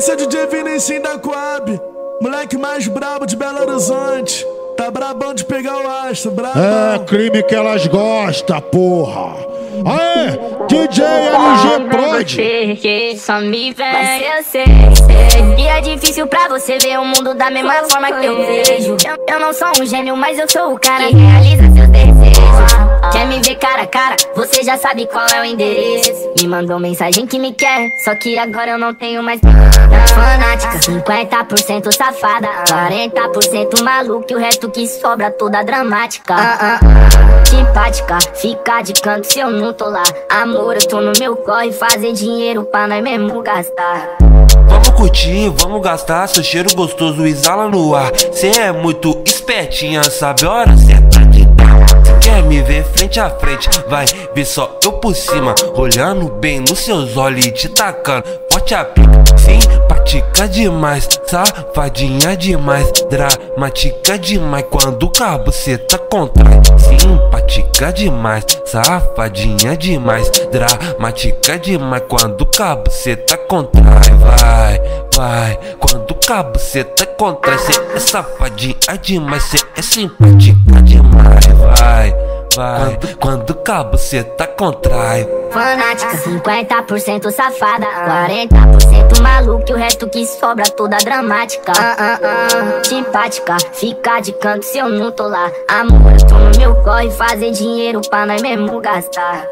Esse é o DJ Vinicius da Coab, moleque mais brabo de Belo Horizonte. Tá brabão de pegar o astro, brabão. É crime que elas gostam, porra. Aê, DJ LG Prod. Só me mas eu sei, E é difícil pra você ver o mundo da mesma forma que eu vejo. Eu, eu não sou um gênio, mas eu sou o cara que realiza seus desejos. Quer me ver cara a cara? Você já sabe qual é o endereço. Me mandou mensagem que me quer, só que agora eu não tenho mais. Fanática, 50% safada, 40% maluco e o resto que sobra toda dramática. Simpática, fica de canto se eu não tô lá. Amor, eu tô no meu corre, fazer dinheiro pra nós mesmo gastar. Vamos curtir, vamos gastar, seu cheiro gostoso exala no ar. Cê é muito espertinha, sabe a hora certa frente a frente, vai ver só eu por cima, olhando bem nos seus olhos e te tacando. Forte aplica, simpática demais, safadinha demais, dramática demais. Quando o cabo cê tá contrai, simpática demais, safadinha demais, dramática demais. Quando o cabo cê tá contrai, vai, vai. Quando o cabo cê tá contrai, cê é safadinha demais, cê é simpática demais, vai. Vai, quando o cabo cê tá contrai. Fanática, 50% safada, 40% maluco e o resto que sobra toda dramática. Ah, ah, ah. Simpática, fica de canto se eu não tô lá. Amor, eu tô no meu corre, fazer dinheiro pra nós mesmo gastar.